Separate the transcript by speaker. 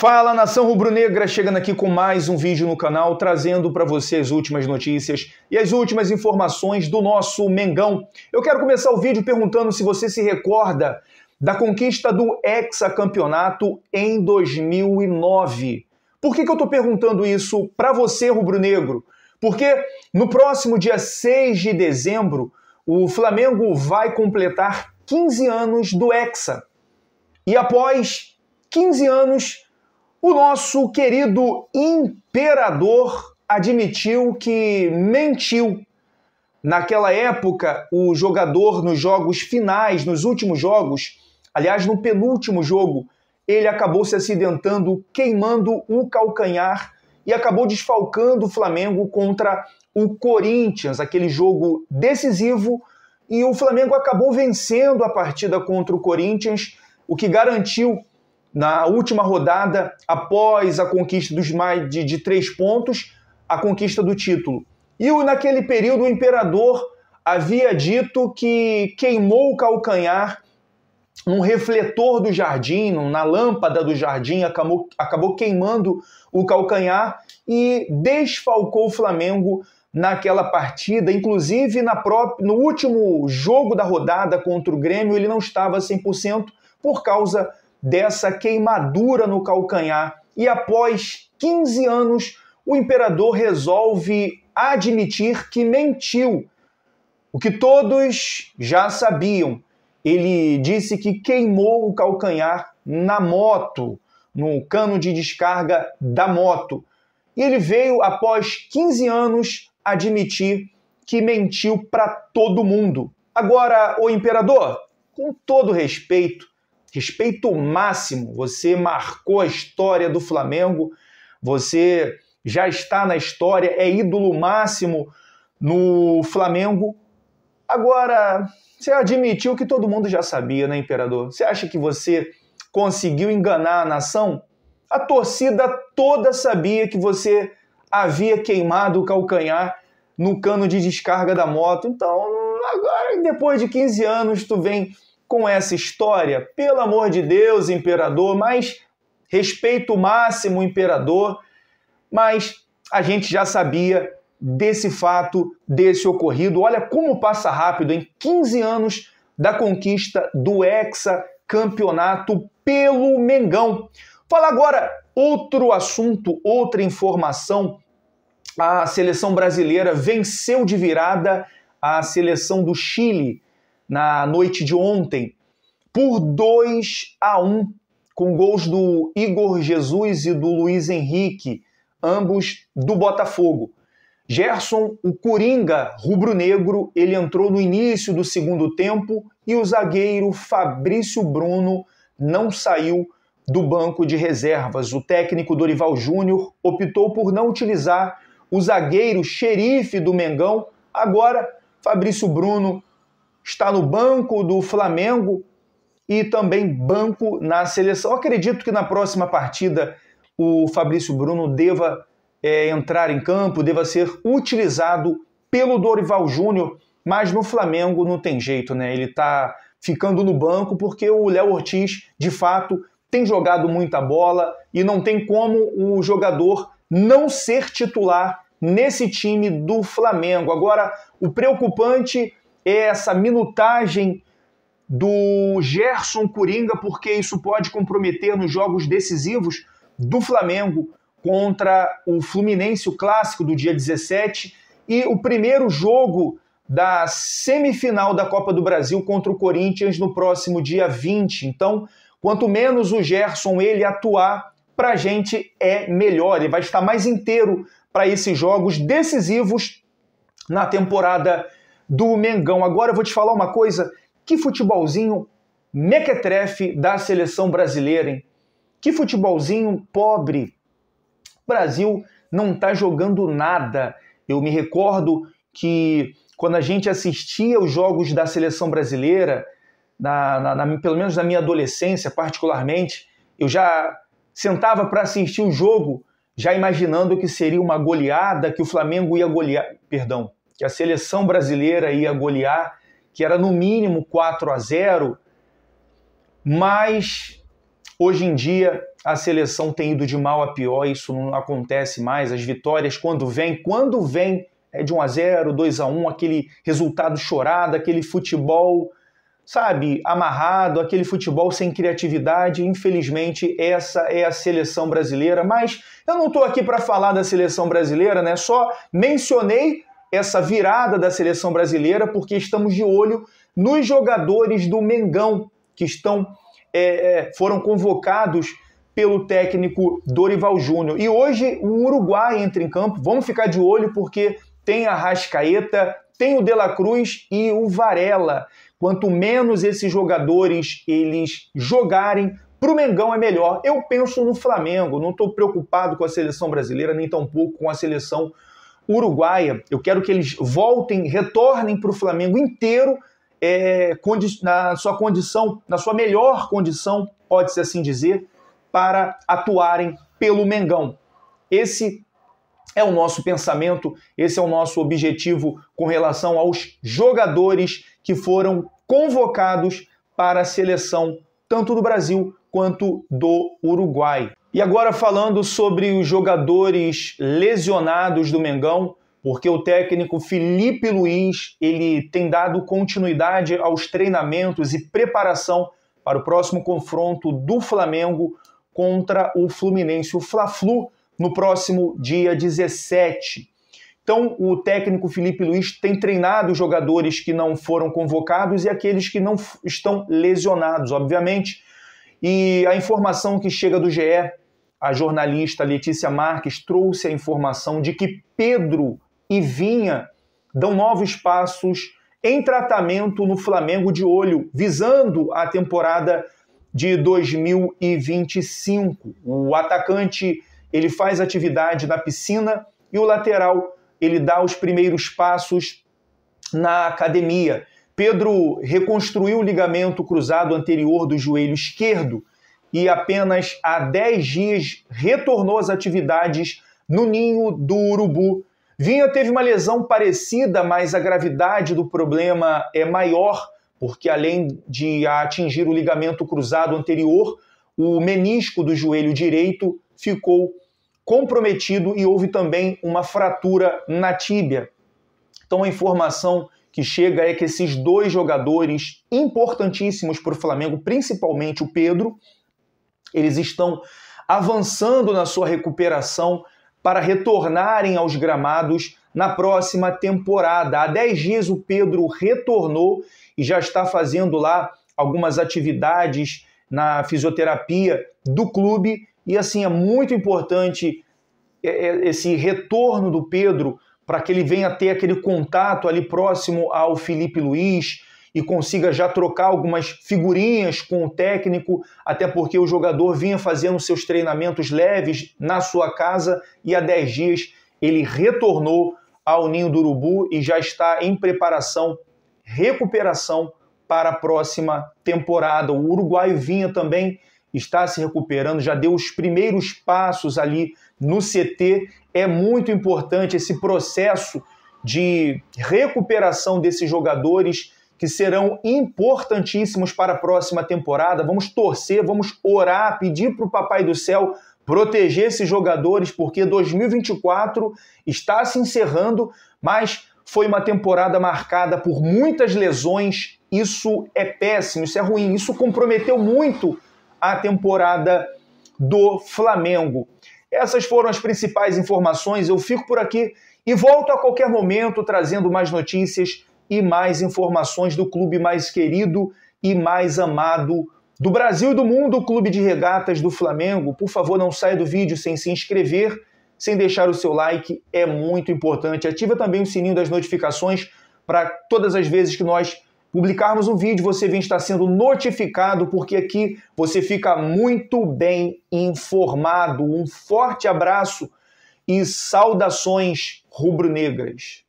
Speaker 1: Fala nação rubro-negra, chegando aqui com mais um vídeo no canal, trazendo para você as últimas notícias e as últimas informações do nosso Mengão. Eu quero começar o vídeo perguntando se você se recorda da conquista do hexacampeonato em 2009. Por que, que eu estou perguntando isso para você, rubro-negro? Porque no próximo dia 6 de dezembro, o Flamengo vai completar 15 anos do Hexa. E após 15 anos, o nosso querido imperador admitiu que mentiu. Naquela época, o jogador nos jogos finais, nos últimos jogos, aliás, no penúltimo jogo, ele acabou se acidentando, queimando o calcanhar e acabou desfalcando o Flamengo contra o Corinthians, aquele jogo decisivo, e o Flamengo acabou vencendo a partida contra o Corinthians, o que garantiu na última rodada, após a conquista dos mais de, de três pontos, a conquista do título. E naquele período o imperador havia dito que queimou o calcanhar num refletor do jardim, na lâmpada do jardim, acabou, acabou queimando o calcanhar e desfalcou o Flamengo naquela partida. Inclusive, na própria, no último jogo da rodada contra o Grêmio, ele não estava 100% por causa dessa queimadura no calcanhar. E após 15 anos, o imperador resolve admitir que mentiu. O que todos já sabiam. Ele disse que queimou o calcanhar na moto, no cano de descarga da moto. E ele veio, após 15 anos, admitir que mentiu para todo mundo. Agora, o imperador, com todo respeito, respeito máximo. Você marcou a história do Flamengo, você já está na história, é ídolo máximo no Flamengo. Agora, você admitiu que todo mundo já sabia, né, imperador? Você acha que você conseguiu enganar a nação? A torcida toda sabia que você havia queimado o calcanhar no cano de descarga da moto. Então, agora, depois de 15 anos, tu vem com essa história? Pelo amor de Deus, imperador, mas respeito máximo, imperador, mas a gente já sabia desse fato, desse ocorrido. Olha como passa rápido, em 15 anos da conquista do Hexa Campeonato pelo Mengão. Fala agora outro assunto, outra informação. A seleção brasileira venceu de virada a seleção do Chile na noite de ontem por 2 a 1 com gols do Igor Jesus e do Luiz Henrique, ambos do Botafogo. Gerson, o Coringa rubro-negro, ele entrou no início do segundo tempo e o zagueiro Fabrício Bruno não saiu do banco de reservas. O técnico Dorival Júnior optou por não utilizar o zagueiro xerife do Mengão. Agora, Fabrício Bruno está no banco do Flamengo e também banco na seleção. acredito que na próxima partida o Fabrício Bruno deva é, entrar em campo, deva ser utilizado pelo Dorival Júnior, mas no Flamengo não tem jeito, né? Ele está ficando no banco porque o Léo Ortiz, de fato, tem jogado muita bola e não tem como o jogador não ser titular nesse time do Flamengo. Agora, o preocupante essa minutagem do Gerson Coringa, porque isso pode comprometer nos jogos decisivos do Flamengo contra o Fluminense, o clássico do dia 17, e o primeiro jogo da semifinal da Copa do Brasil contra o Corinthians no próximo dia 20. Então, quanto menos o Gerson ele atuar, para a gente é melhor. Ele vai estar mais inteiro para esses jogos decisivos na temporada do Mengão. Agora eu vou te falar uma coisa: que futebolzinho mequetrefe da seleção brasileira, hein? Que futebolzinho pobre. O Brasil não está jogando nada. Eu me recordo que quando a gente assistia os jogos da seleção brasileira, na, na, na, pelo menos na minha adolescência, particularmente, eu já sentava para assistir o jogo já imaginando que seria uma goleada, que o Flamengo ia golear, perdão, que a seleção brasileira ia golear, que era no mínimo 4 a 0, mas hoje em dia a seleção tem ido de mal a pior, isso não acontece mais. As vitórias, quando vem, quando vem, é de 1 a 0 2 a 1 aquele resultado chorado, aquele futebol, sabe, amarrado, aquele futebol sem criatividade. Infelizmente, essa é a seleção brasileira. Mas eu não estou aqui para falar da seleção brasileira, né? Só mencionei essa virada da seleção brasileira porque estamos de olho nos jogadores do Mengão que estão é, é foram convocados pelo técnico Dorival Júnior. E hoje o Uruguai entra em campo. Vamos ficar de olho porque tem a Rascaeta, tem o De La Cruz e o Varela. Quanto menos esses jogadores eles jogarem, para o Mengão é melhor. Eu penso no Flamengo, não estou preocupado com a seleção brasileira, nem tampouco com a seleção uruguaia. Eu quero que eles voltem, retornem para o Flamengo inteiro, é, na sua condição, na sua melhor condição, pode-se assim dizer, para atuarem pelo Mengão. Esse é o nosso pensamento, esse é o nosso objetivo com relação aos jogadores que foram convocados para a seleção, tanto do Brasil quanto do Uruguai. E agora falando sobre os jogadores lesionados do Mengão, porque o técnico Felipe Luiz ele tem dado continuidade aos treinamentos e preparação para o próximo confronto do Flamengo contra o Fluminense, o Fla-Flu, no próximo dia 17. Então, o técnico Felipe Luiz tem treinado os jogadores que não foram convocados e aqueles que não estão lesionados, obviamente. E a informação que chega do GE, a jornalista Letícia Marques trouxe a informação de que Pedro e Vinha dão novos passos em tratamento no Flamengo de olho, visando a temporada de 2025. O atacante ele faz atividade na piscina e o lateral ele dá os primeiros passos na academia. Pedro reconstruiu o ligamento cruzado anterior do joelho esquerdo e apenas há 10 dias retornou às atividades no ninho do urubu. Vinha teve uma lesão parecida, mas a gravidade do problema é maior, porque além de atingir o ligamento cruzado anterior, o menisco do joelho direito ficou comprometido e houve também uma fratura na tíbia. Então a informação que chega é que esses dois jogadores importantíssimos para o Flamengo, principalmente o Pedro, eles estão avançando na sua recuperação para retornarem aos gramados na próxima temporada. Há 10 dias o Pedro retornou e já está fazendo lá algumas atividades na fisioterapia do clube e assim é muito importante é, é, esse retorno do Pedro para que ele venha ter aquele contato ali próximo ao Felipe Luiz e consiga já trocar algumas figurinhas com o técnico, até porque o jogador vinha fazendo seus treinamentos leves na sua casa e há 10 dias ele retornou ao Ninho do Urubu e já está em preparação, recuperação para a próxima temporada. O uruguaio vinha também está se recuperando, já deu os primeiros passos ali no CT. É muito importante esse processo de recuperação desses jogadores que serão importantíssimos para a próxima temporada. Vamos torcer, vamos orar, pedir para o Papai do Céu proteger esses jogadores, porque 2024 está se encerrando, mas foi uma temporada marcada por muitas lesões. Isso é péssimo, isso é ruim, isso comprometeu muito a temporada do Flamengo. Essas foram as principais informações. Eu fico por aqui e volto a qualquer momento trazendo mais notícias e mais informações do clube mais querido e mais amado do Brasil e do mundo, o Clube de Regatas do Flamengo. Por favor, não saia do vídeo sem se inscrever, sem deixar o seu like, é muito importante. Ativa também o sininho das notificações para todas as vezes que nós publicarmos um vídeo, você vem estar sendo notificado, porque aqui você fica muito bem informado. Um forte abraço e saudações rubro-negras.